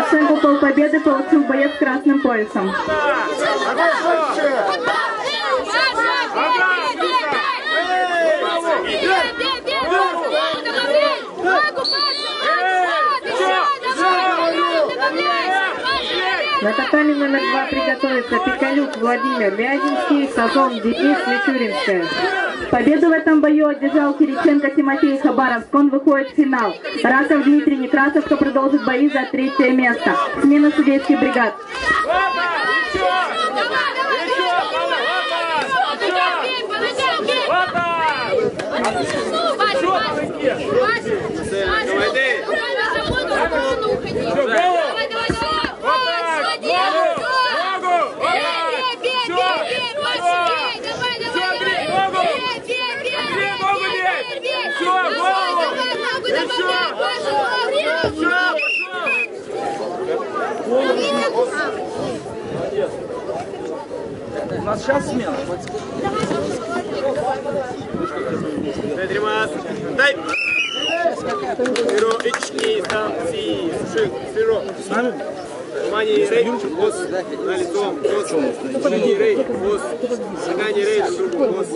Оценку полпобеды получил боец с красным поясом. На татами номер два приготовится Пикалюк Владимир Вяземский, Сазон Денис Мичуринская. Победу в этом бою одержал Кириченко Тимофей Хабаровск. Он выходит в финал. Раков Дмитрий Некрасовка продолжит бои за третье место. Смена судейских бригад. У нас сейчас смена. Дай тримас. Дай. Фиро, ички, там, си, шик, фиро. С нами? Внимание, рей, босс, на лицо, босс. Внимание, рей, босс. Шагание, рей, друг другу, босс.